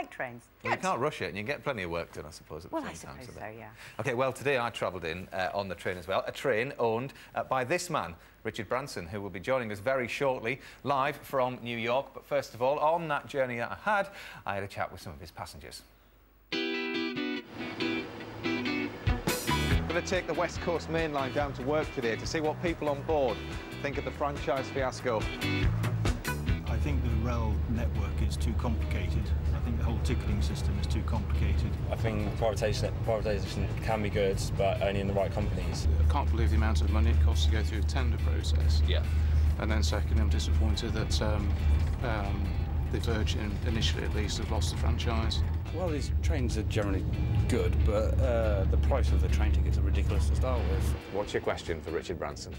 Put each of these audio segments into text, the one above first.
like trains. Well, you can't rush it, and you get plenty of work done, I suppose. At Well, the I same time, suppose so so, yeah. Okay, well, today I travelled in uh, on the train as well. A train owned uh, by this man, Richard Branson, who will be joining us very shortly, live from New York. But first of all, on that journey that I had, I had a chat with some of his passengers. We're Going to take the West Coast Main Line down to work today to see what people on board think of the franchise fiasco. I think the rail network is too complicated. I think the whole ticketing system is too complicated. I think privatisation, privatisation can be good, but only in the right companies. I can't believe the amount of money it costs to go through a tender process. Yeah. And then secondly, I'm disappointed that um, um, the Virgin, initially at least, have lost the franchise. Well, these trains are generally good, but uh, the price of the train tickets are ridiculous to start with. What's your question for Richard Branson?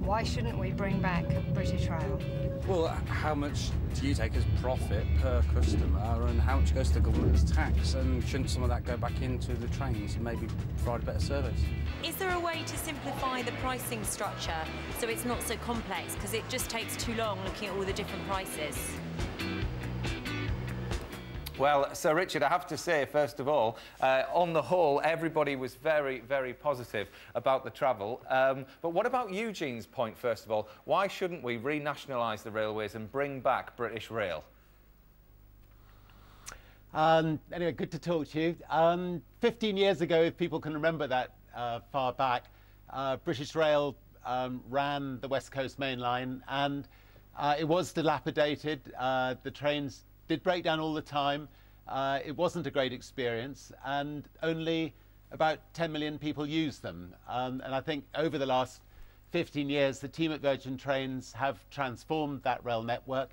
Why shouldn't we bring back British Rail? Well, how much do you take as profit per customer, and how much goes to the government's tax? And shouldn't some of that go back into the trains and maybe provide a better service? Is there a way to simplify the pricing structure so it's not so complex? Because it just takes too long looking at all the different prices. Well, Sir Richard, I have to say, first of all, uh, on the whole, everybody was very, very positive about the travel. Um, but what about Eugene's point, first of all? Why shouldn't we renationalise the railways and bring back British Rail? Um, anyway, good to talk to you. Um, 15 years ago, if people can remember that uh, far back, uh, British Rail um, ran the West Coast Main Line and uh, it was dilapidated. Uh, the trains did break down all the time. Uh, it wasn't a great experience and only about 10 million people use them. Um, and I think over the last 15 years, the team at Virgin Trains have transformed that rail network.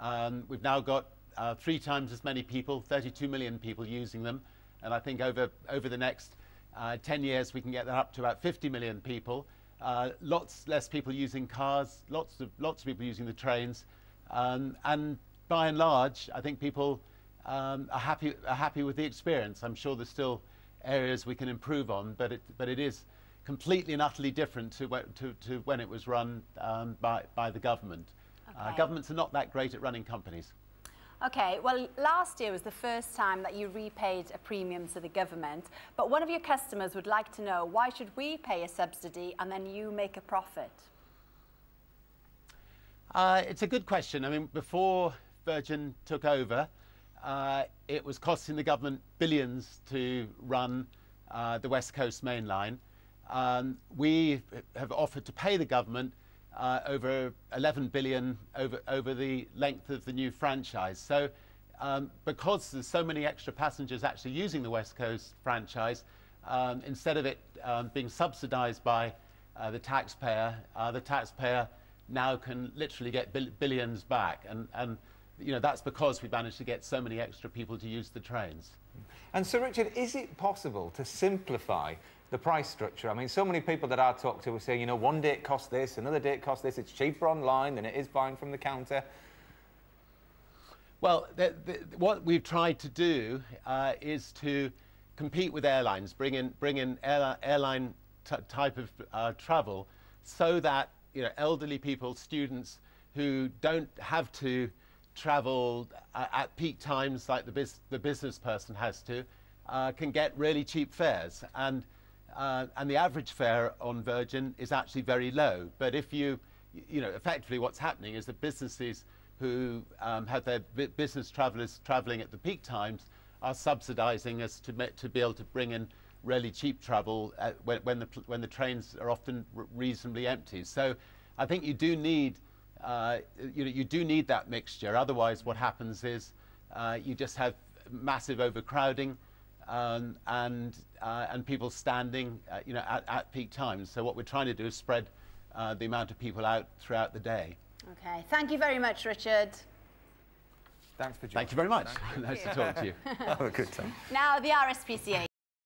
Um, we've now got uh, three times as many people, 32 million people using them. And I think over, over the next uh, 10 years, we can get that up to about 50 million people. Uh, lots less people using cars, lots of, lots of people using the trains. Um, and by and large, I think people um, are, happy, are happy with the experience. I'm sure there's still areas we can improve on, but it, but it is completely and utterly different to, to, to when it was run um, by, by the government. Uh, governments are not that great at running companies. Okay, well, last year was the first time that you repaid a premium to the government, but one of your customers would like to know why should we pay a subsidy and then you make a profit? Uh, it's a good question. I mean, before Virgin took over, uh, it was costing the government billions to run uh, the West Coast Main Line. Um, we have offered to pay the government uh, over 11 billion over, over the length of the new franchise. So, um, because there's so many extra passengers actually using the West Coast franchise, um, instead of it um, being subsidized by uh, the taxpayer, uh, the taxpayer now can literally get bil- billions back. And, and you know, that's because we managed to get so many extra people to use the trains. And Sir Richard, is it possible to simplify the price structure? I mean, so many people that I talk to are saying, you know, one day it costs this, another day it costs this, it's cheaper online than it is buying from the counter. Well, the, the, what we've tried to do uh, is to compete with airlines, bring in, bring in airli- airline t- type of uh, travel so that you know, elderly people, students who don't have to travel uh, at peak times like the, bus- the business person has to, uh, can get really cheap fares. And, uh, and the average fare on Virgin is actually very low. But if you, you know, effectively what's happening is that businesses who um, have their bu- business travelers traveling at the peak times are subsidizing us to, to be able to bring in really cheap travel uh, when, when, the, when the trains are often reasonably empty. So I think you do need, uh, you, know, you do need that mixture. Otherwise, what happens is uh, you just have massive overcrowding um, and, uh, and people standing uh, you know, at, at peak times. So what we're trying to do is spread uh, the amount of people out throughout the day. Okay, thank you very much, Richard. Thanks for joining Thank you very much. Thank nice to talk to you. Have a good time. Now, the RSPCA